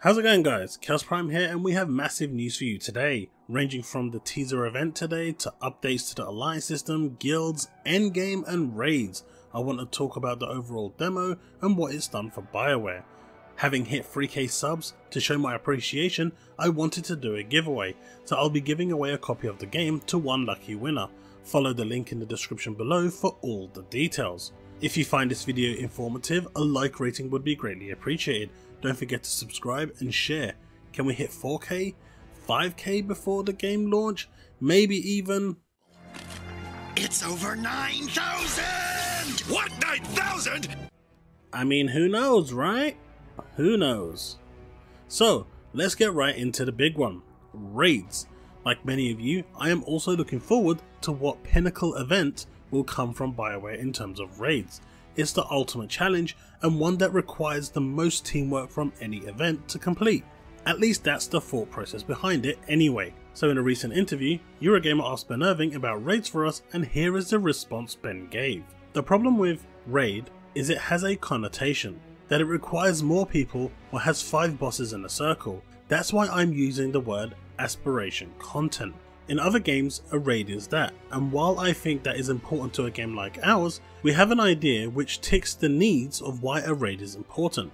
How's it going guys? Chaos Prime here and we have massive news for you today, ranging from the teaser event today to updates to the alliance system, guilds, endgame and raids. I want to talk about the overall demo and what it's done for Bioware. Having hit 3k subs, to show my appreciation, I wanted to do a giveaway, so I'll be giving away a copy of the game to one lucky winner. Follow the link in the description below for all the details. If you find this video informative, a like rating would be greatly appreciated. Don't forget to subscribe and share. Can we hit 4K? 5K before the game launch? Maybe even... It's over 9,000! What, 9,000? I mean, who knows, right? Who knows? So, let's get right into the big one. Raids. Like many of you, I am also looking forward to what pinnacle event will come from Bioware in terms of raids. It's the ultimate challenge and one that requires the most teamwork from any event to complete. At least that's the thought process behind it anyway. So in a recent interview, Eurogamer asked Ben Irving about raids for us and here is the response Ben gave. The problem with raid is it has a connotation, that it requires more people or has 5 bosses in a circle. That's why I'm using the word aspiration content. In other games, a raid is that, and while I think that is important to a game like ours, we have an idea which ticks the needs of why a raid is important.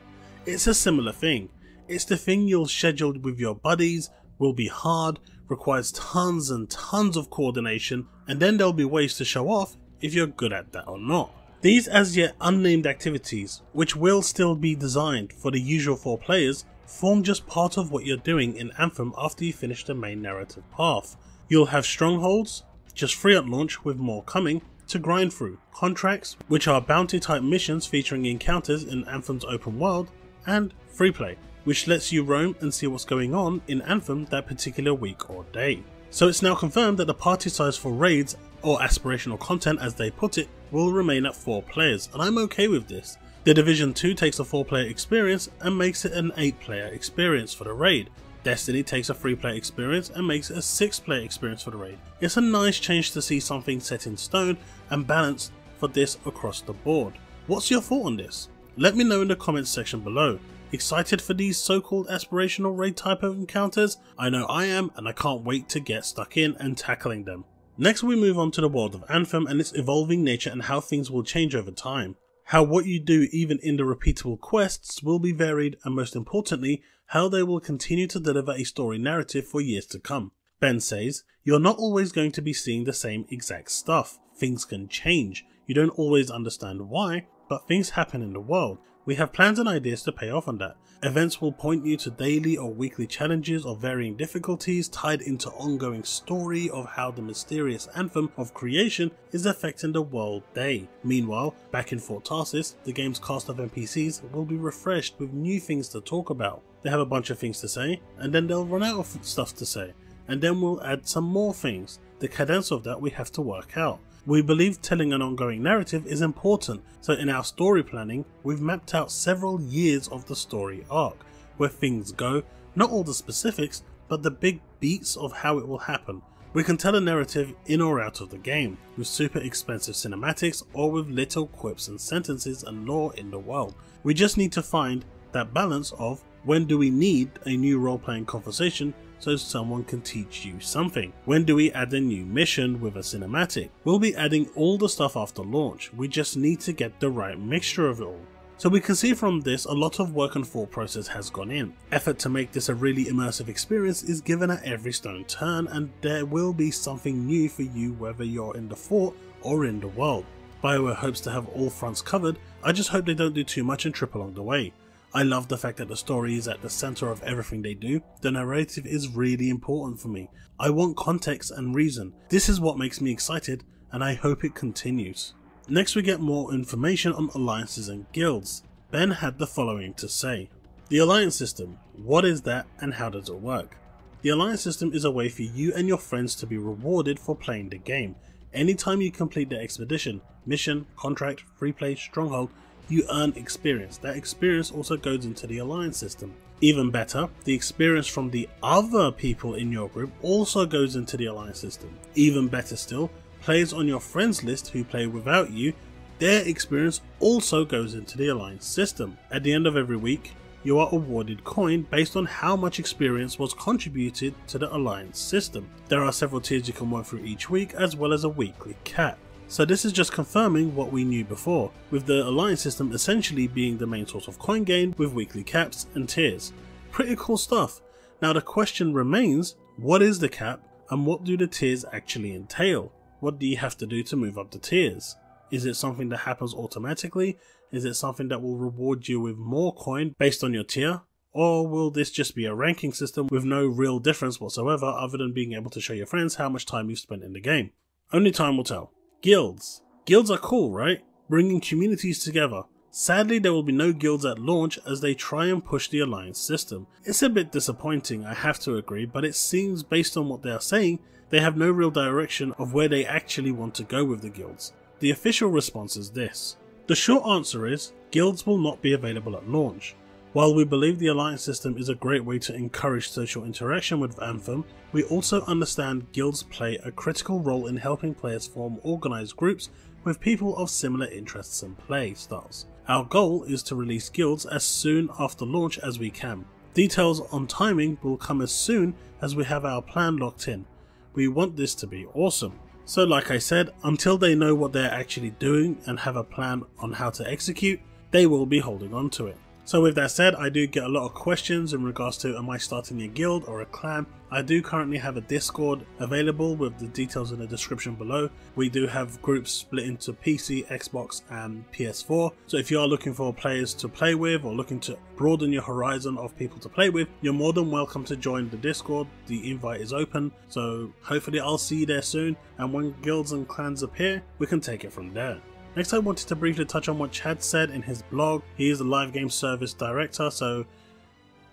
It's a similar thing. It's the thing you'll schedule with your buddies, will be hard, requires tons and tons of coordination, and then there'll be ways to show off if you're good at that or not. These as yet unnamed activities, which will still be designed for the usual four players, form just part of what you're doing in Anthem after you finish the main narrative path. You'll have strongholds, just free at launch with more coming, to grind through, contracts, which are bounty type missions featuring encounters in Anthem's open world, and free play, which lets you roam and see what's going on in Anthem that particular week or day. So it's now confirmed that the party size for raids, or aspirational content as they put it, will remain at 4 players, and I'm okay with this. The Division 2 takes a 4 player experience and makes it an 8 player experience for the raid, Destiny takes a free play experience and makes it a 6 player experience for the raid. It's a nice change to see something set in stone and balanced for this across the board. What's your thought on this? Let me know in the comments section below. Excited for these so-called aspirational raid type of encounters? I know I am and I can't wait to get stuck in and tackling them. Next we move on to the world of Anthem and its evolving nature and how things will change over time. How what you do even in the repeatable quests will be varied and most importantly, how they will continue to deliver a story narrative for years to come. Ben says, You're not always going to be seeing the same exact stuff. Things can change. You don't always understand why, but things happen in the world. We have plans and ideas to pay off on that. Events will point you to daily or weekly challenges of varying difficulties tied into ongoing story of how the mysterious anthem of creation is affecting the world day. Meanwhile, back in Fort Tarsis, the game's cast of NPCs will be refreshed with new things to talk about. They have a bunch of things to say, and then they'll run out of stuff to say, and then we'll add some more things. The cadence of that we have to work out. We believe telling an ongoing narrative is important, so in our story planning, we've mapped out several years of the story arc, where things go, not all the specifics, but the big beats of how it will happen. We can tell a narrative in or out of the game, with super expensive cinematics or with little quips and sentences and lore in the world. We just need to find that balance of when do we need a new role playing conversation so someone can teach you something. When do we add a new mission with a cinematic? We'll be adding all the stuff after launch, we just need to get the right mixture of it all. So we can see from this a lot of work and thought process has gone in. Effort to make this a really immersive experience is given at every stone turn and there will be something new for you whether you're in the fort or in the world. Bioware hopes to have all fronts covered, I just hope they don't do too much and trip along the way. I love the fact that the story is at the center of everything they do. The narrative is really important for me. I want context and reason. This is what makes me excited and I hope it continues. Next we get more information on alliances and guilds. Ben had the following to say. The alliance system, what is that and how does it work? The alliance system is a way for you and your friends to be rewarded for playing the game. Anytime you complete the expedition, mission, contract, free play, stronghold, you earn experience. That experience also goes into the alliance system. Even better, the experience from the other people in your group also goes into the alliance system. Even better still, players on your friends list who play without you, their experience also goes into the alliance system. At the end of every week, you are awarded coin based on how much experience was contributed to the Alliance system. There are several tiers you can work through each week, as well as a weekly cap. So this is just confirming what we knew before, with the Alliance system essentially being the main source of coin gain with weekly caps and tiers. Pretty cool stuff. Now the question remains, what is the cap and what do the tiers actually entail? What do you have to do to move up the tiers? Is it something that happens automatically? Is it something that will reward you with more coin based on your tier? Or will this just be a ranking system with no real difference whatsoever other than being able to show your friends how much time you've spent in the game? Only time will tell. Guilds. Guilds are cool, right? Bringing communities together. Sadly, there will be no guilds at launch as they try and push the alliance system. It's a bit disappointing, I have to agree, but it seems based on what they are saying, they have no real direction of where they actually want to go with the guilds. The official response is this. The short answer is, guilds will not be available at launch. While we believe the alliance system is a great way to encourage social interaction with Anthem, we also understand guilds play a critical role in helping players form organised groups with people of similar interests and play styles. Our goal is to release guilds as soon after launch as we can. Details on timing will come as soon as we have our plan locked in. We want this to be awesome. So like I said, until they know what they're actually doing and have a plan on how to execute, they will be holding on to it. So with that said, I do get a lot of questions in regards to am I starting a guild or a clan. I do currently have a Discord available with the details in the description below. We do have groups split into PC, Xbox and PS4. So if you are looking for players to play with or looking to broaden your horizon of people to play with, you're more than welcome to join the Discord. The invite is open. So hopefully I'll see you there soon. And when guilds and clans appear, we can take it from there. Next I wanted to briefly touch on what Chad said in his blog. He is the live game service director, so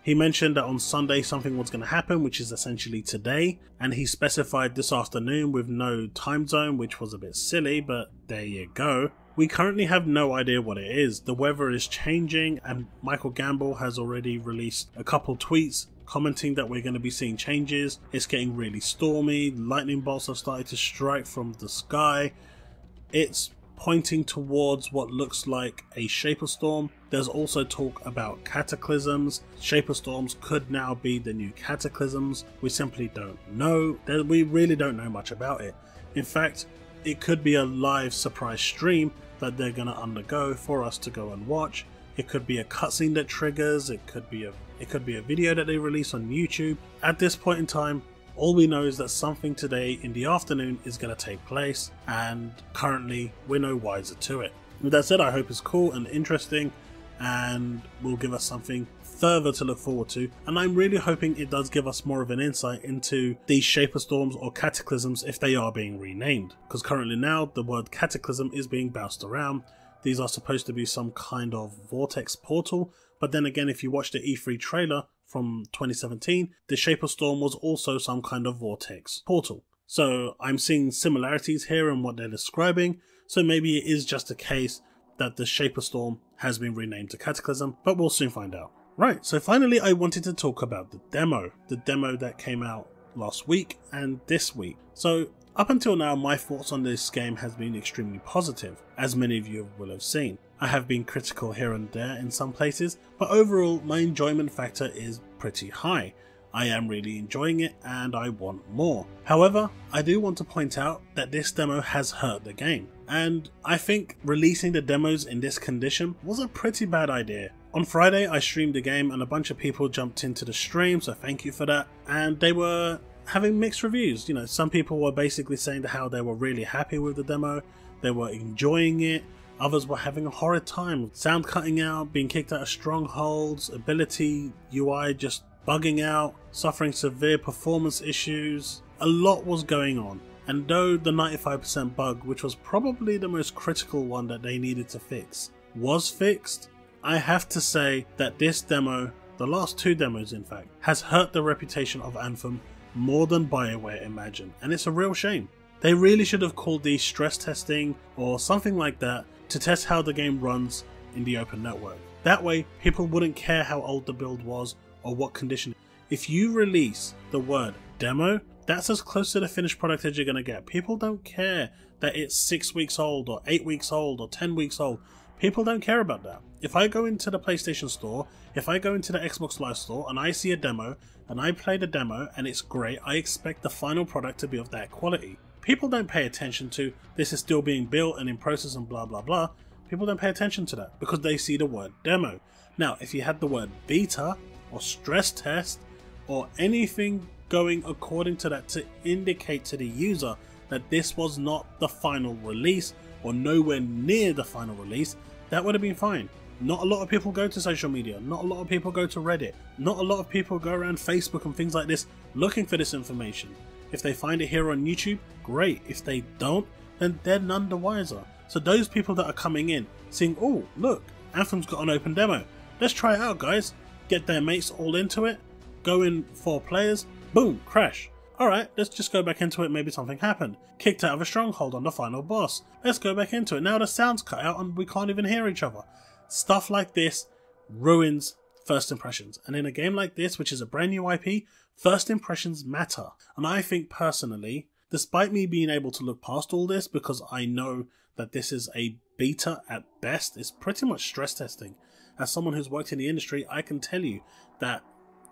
he mentioned that on Sunday something was going to happen, which is essentially today, and he specified this afternoon with no time zone, which was a bit silly, but there you go. We currently have no idea what it is. The weather is changing, and Michael Gamble has already released a couple tweets commenting that we're going to be seeing changes. It's getting really stormy, lightning bolts have started to strike from the sky. It's pointing towards what looks like a Shaper Storm. There's also talk about cataclysms. Shaper Storms could now be the new cataclysms. We simply don't know. We really don't know much about it. In fact, it could be a live surprise stream that they're going to undergo for us to go and watch. It could be a cutscene that triggers. It could be a it could be a video that they release on YouTube. At this point in time, all we know is that something today in the afternoon is going to take place, and currently we're no wiser to it. With that said, I hope it's cool and interesting and will give us something further to look forward to. And I'm really hoping it does give us more of an insight into these Shaper Storms or Cataclysms if they are being renamed. Because currently now the word Cataclysm is being bounced around. These are supposed to be some kind of vortex portal, but then again, if you watch the E3 trailer, from 2017, the Shaper Storm was also some kind of vortex portal. So I'm seeing similarities here in what they're describing, so maybe it is just a case that the Shaper Storm has been renamed to Cataclysm, but we'll soon find out. Right, so finally I wanted to talk about the demo, the demo that came out last week and this week. So up until now, my thoughts on this game has been extremely positive, as many of you will have seen. I have been critical here and there in some places, but overall my enjoyment factor is pretty high. I am really enjoying it and I want more. However, I do want to point out that this demo has hurt the game, and I think releasing the demos in this condition was a pretty bad idea. On Friday, I streamed the game and a bunch of people jumped into the stream, so thank you for that. And they were having mixed reviews. You know, some people were basically saying how they were really happy with the demo, they were enjoying it, Others were having a horrid time, sound cutting out, being kicked out of strongholds, ability UI just bugging out, suffering severe performance issues. A lot was going on. And though the 95% bug, which was probably the most critical one that they needed to fix, was fixed, I have to say that this demo, the last two demos in fact, has hurt the reputation of Anthem more than BioWare imagined, and it's a real shame. They really should have called these stress testing or something like that to test how the game runs in the open network. That way, people wouldn't care how old the build was or what condition. If you release the word demo, that's as close to the finished product as you're going to get. People don't care that it's 6 weeks old or 8 weeks old or 10 weeks old. People don't care about that. If I go into the PlayStation Store, if I go into the Xbox Live Store and I see a demo and I play the demo and it's great, I expect the final product to be of that quality. People don't pay attention to this is still being built and in process and blah blah blah. People don't pay attention to that because they see the word demo. Now, if you had the word beta or stress test or anything going according to that to indicate to the user that this was not the final release or nowhere near the final release, that would have been fine. Not a lot of people go to social media, not a lot of people go to Reddit, not a lot of people go around Facebook and things like this looking for this information. If they find it here on YouTube, great. If they don't, then they're none the wiser. So those people that are coming in, seeing, oh, look, Anthem's got an open demo. Let's try it out, guys. Get their mates all into it, go in four players, boom, crash. Alright, let's just go back into it, maybe something happened. Kicked out of a stronghold on the final boss. Let's go back into it. Now the sound's cut out and we can't even hear each other. Stuff like this ruins first impressions. And in a game like this, which is a brand new IP, first impressions matter. And I think personally, despite me being able to look past all this because I know that this is a beta at best, it's pretty much stress testing. As someone who's worked in the industry, I can tell you that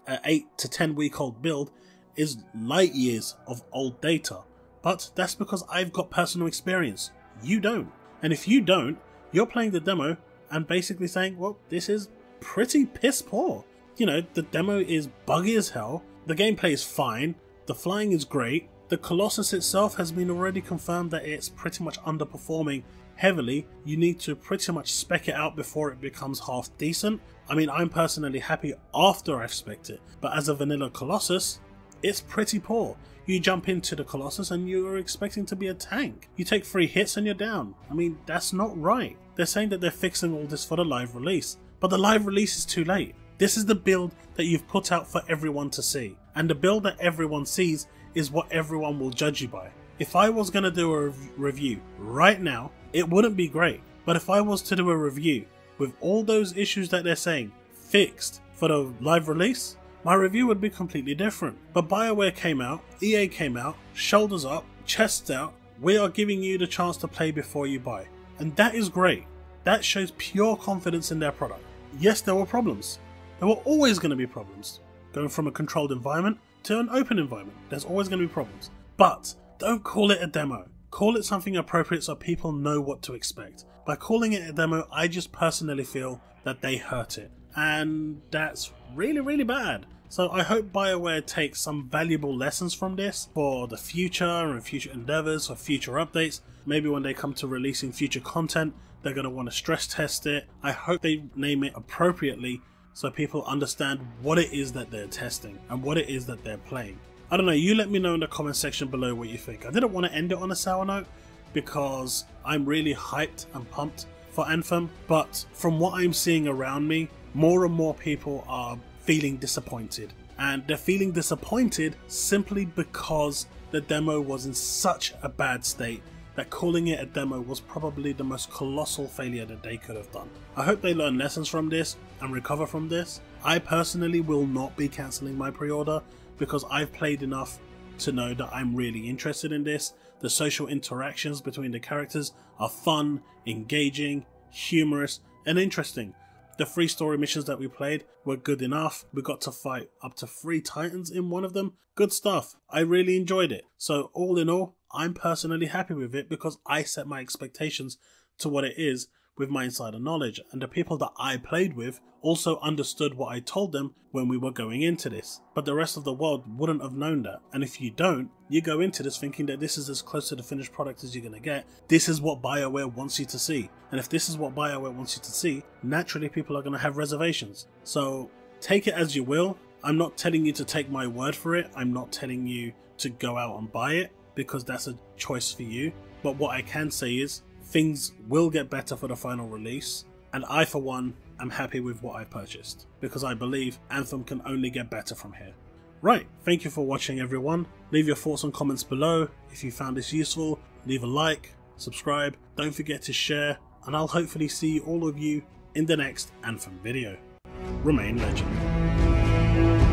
an 8 to 10 week old build is light years of old data. But that's because I've got personal experience. You don't. And if you don't, you're playing the demo and basically saying, well, this is pretty piss poor. You know, the demo is buggy as hell, the gameplay is fine, the flying is great, the Colossus itself has been already confirmed that it's pretty much underperforming heavily. You need to pretty much spec it out before it becomes half decent. I mean, I'm personally happy after I've spec it, but as a vanilla Colossus, it's pretty poor. You jump into the Colossus and you're expecting to be a tank. You take three hits and you're down. I mean, that's not right. They're saying that they're fixing all this for the live release, but the live release is too late. This is the build that you've put out for everyone to see, and the build that everyone sees is what everyone will judge you by. If I was going to do a review right now, it wouldn't be great, but if I was to do a review with all those issues that they're saying fixed for the live release, my review would be completely different. But BioWare came out, EA came out, shoulders up, chests out, we are giving you the chance to play before you buy. And that is great. That shows pure confidence in their product. Yes, there were problems. There were always going to be problems. Going from a controlled environment to an open environment, there's always going to be problems. But don't call it a demo. Call it something appropriate so people know what to expect. By calling it a demo, I just personally feel that they hurt it and that's really, really bad. So I hope BioWare takes some valuable lessons from this for the future and future endeavors, for future updates. Maybe when they come to releasing future content, they're going to want to stress test it. I hope they name it appropriately so people understand what it is that they're testing and what it is that they're playing. I don't know, you let me know in the comment section below what you think. I didn't want to end it on a sour note because I'm really hyped and pumped for Anthem, but from what I'm seeing around me, more and more people are feeling disappointed. And they're feeling disappointed simply because the demo was in such a bad state that calling it a demo was probably the most colossal failure that they could have done. I hope they learn lessons from this and recover from this. I personally will not be cancelling my pre order because I've played enough to know that I'm really interested in this. The social interactions between the characters are fun, engaging, humorous, and interesting. The three story missions that we played were good enough. We got to fight up to three titans in one of them. Good stuff. I really enjoyed it. So, all in all, I'm personally happy with it because I set my expectations to what it is with my insider knowledge, and the people that I played with also understood what I told them when we were going into this. But the rest of the world wouldn't have known that. And if you don't, you go into this thinking that this is as close to the finished product as you're going to get. This is what BioWare wants you to see. And if this is what BioWare wants you to see, naturally people are going to have reservations. So take it as you will. I'm not telling you to take my word for it. I'm not telling you to go out and buy it because that's a choice for you. But what I can say is things will get better for the final release, and I, for one, am happy with what I purchased because I believe Anthem can only get better from here. Right, thank you for watching, everyone. Leave your thoughts and comments below. If you found this useful, leave a like, subscribe, don't forget to share, and I'll hopefully see all of you in the next Anthem video. Remain legend.